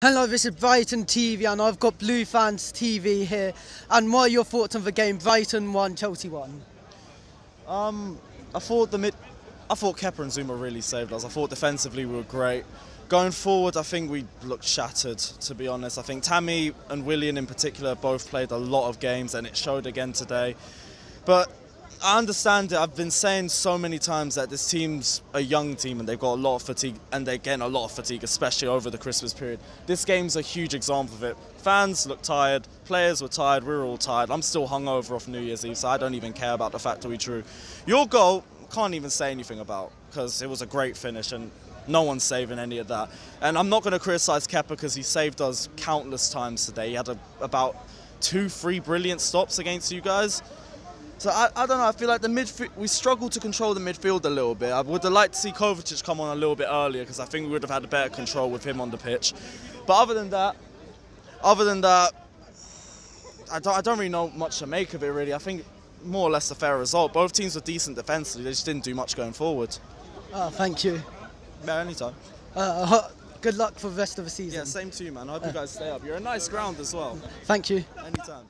Hello, this is Brighton TV, and I've got Blue Fans TV here. And what are your thoughts on the game? Brighton won, Chelsea won. Um, I thought the mid, I thought Kepa and Zouma really saved us. I thought defensively we were great. Going forward, I think we looked shattered. To be honest, I think Tammy and Willian in particular both played a lot of games, and it showed again today. But I understand it. I've been saying so many times that this team's a young team and they've got a lot of fatigue, and they're getting a lot of fatigue, especially over the Christmas period. This game's a huge example of it. Fans look tired, players were tired, we were all tired. I'm still hungover off New Year's Eve, so I don't even care about the fact that we drew. Your goal, can't even say anything about because it was a great finish and no one's saving any of that. And I'm not going to criticise Kepa because he saved us countless times today. He had a, about two, three brilliant stops against you guys. So I, I don't know. I feel like the midfield we struggled to control the midfield a little bit. I would have liked to see Kovacic come on a little bit earlier because I think we would have had a better control with him on the pitch. But other than that, other than that, I don't, I don't really know much to make of it. Really, I think more or less a fair result. Both teams were decent defensively. They just didn't do much going forward. Oh, thank you. Yeah, anytime. Uh, good luck for the rest of the season. Yeah, same to you, man. I hope you guys stay up. You're a nice ground as well. Thank you. Anytime.